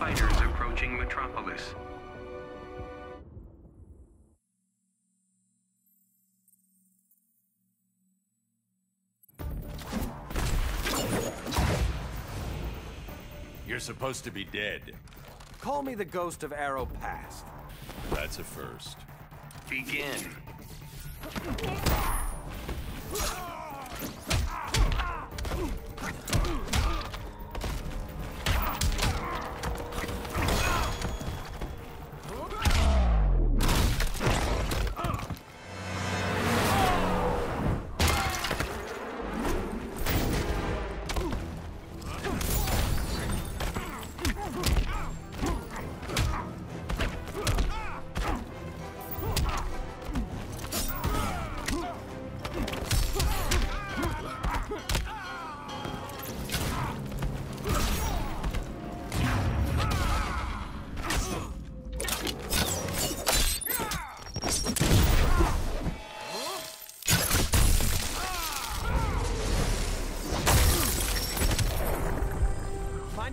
Fighters approaching Metropolis. You're supposed to be dead. Call me the ghost of Arrow Past. That's a first. Begin.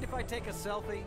If I take a selfie?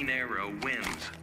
Green Arrow wins.